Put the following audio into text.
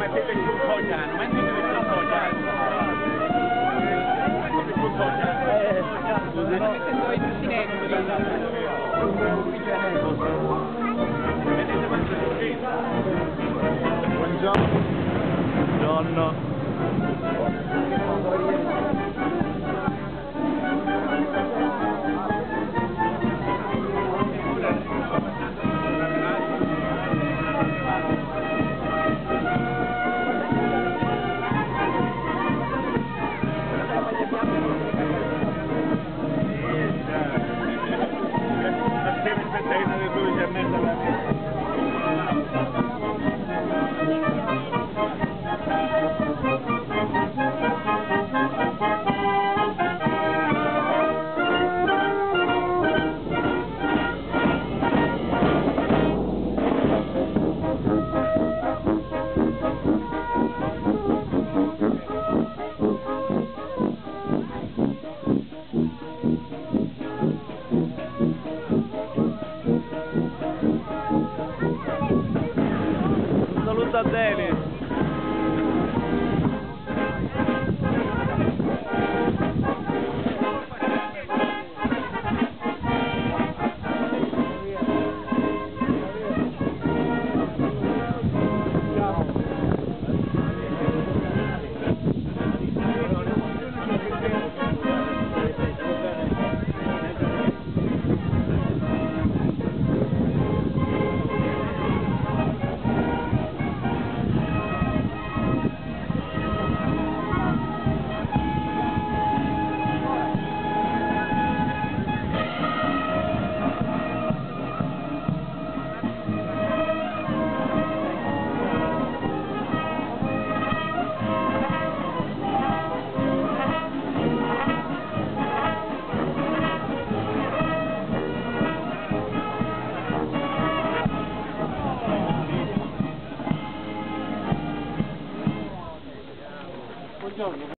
mettete giù un cogliano, eh, mettete giù un cogliano. Eh. Mettete giù un cogliano. Mettete voi più sinestri. Buongiorno. Buongiorno. Dennis show you.